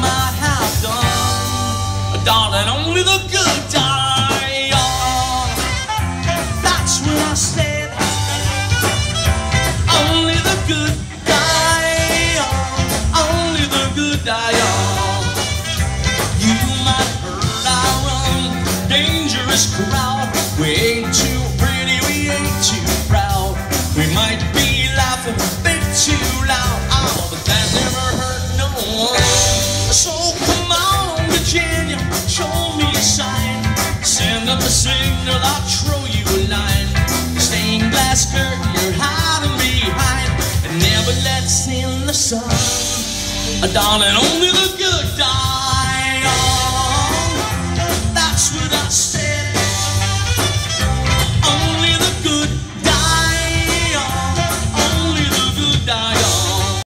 might have done. Darling, only the good die young. That's I said. Only the good die young. Only the good die young. You might hurt our own dangerous crowd. We ain't up a signal, I'll throw you a line. Stained glass curtain, you're hiding behind, and never let us in the sun. Darling, only the good die.